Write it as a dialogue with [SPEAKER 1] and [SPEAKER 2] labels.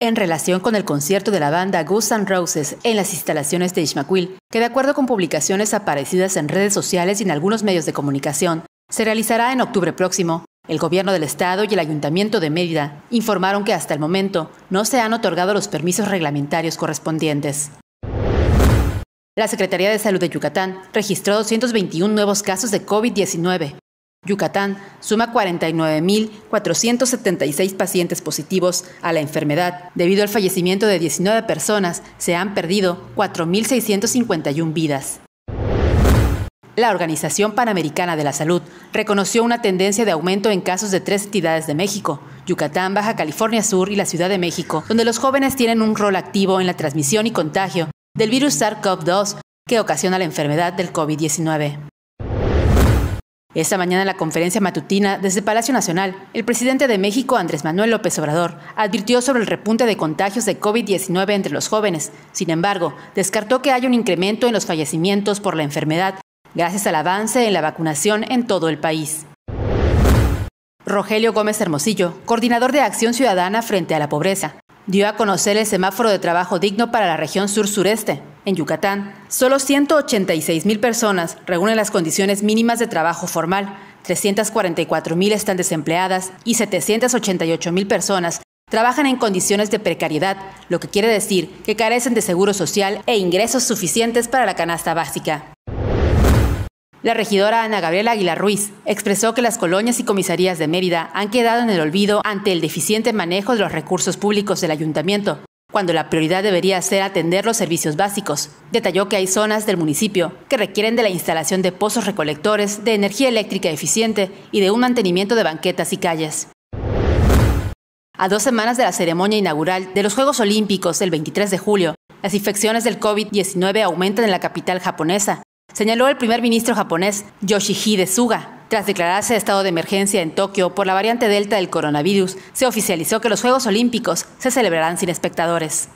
[SPEAKER 1] en relación con el concierto de la banda Guns N' Roses en las instalaciones de Ishmaquil, que de acuerdo con publicaciones aparecidas en redes sociales y en algunos medios de comunicación, se realizará en octubre próximo. El gobierno del estado y el ayuntamiento de Mérida informaron que hasta el momento no se han otorgado los permisos reglamentarios correspondientes. La Secretaría de Salud de Yucatán registró 221 nuevos casos de COVID-19, Yucatán suma 49.476 pacientes positivos a la enfermedad. Debido al fallecimiento de 19 personas, se han perdido 4.651 vidas. La Organización Panamericana de la Salud reconoció una tendencia de aumento en casos de tres entidades de México, Yucatán, Baja California Sur y la Ciudad de México, donde los jóvenes tienen un rol activo en la transmisión y contagio del virus SARS-CoV-2 que ocasiona la enfermedad del COVID-19. Esta mañana en la conferencia matutina desde Palacio Nacional, el presidente de México, Andrés Manuel López Obrador, advirtió sobre el repunte de contagios de COVID-19 entre los jóvenes. Sin embargo, descartó que haya un incremento en los fallecimientos por la enfermedad gracias al avance en la vacunación en todo el país. Rogelio Gómez Hermosillo, coordinador de Acción Ciudadana frente a la Pobreza, dio a conocer el semáforo de trabajo digno para la región sur-sureste, en Yucatán, solo 186 mil personas reúnen las condiciones mínimas de trabajo formal, 344 mil están desempleadas y 788 mil personas trabajan en condiciones de precariedad, lo que quiere decir que carecen de seguro social e ingresos suficientes para la canasta básica. La regidora Ana Gabriela Aguilar Ruiz expresó que las colonias y comisarías de Mérida han quedado en el olvido ante el deficiente manejo de los recursos públicos del ayuntamiento, cuando la prioridad debería ser atender los servicios básicos. Detalló que hay zonas del municipio que requieren de la instalación de pozos recolectores, de energía eléctrica eficiente y de un mantenimiento de banquetas y calles. A dos semanas de la ceremonia inaugural de los Juegos Olímpicos el 23 de julio, las infecciones del COVID-19 aumentan en la capital japonesa, señaló el primer ministro japonés Yoshihide Suga. Tras declararse estado de emergencia en Tokio por la variante Delta del coronavirus, se oficializó que los Juegos Olímpicos se celebrarán sin espectadores.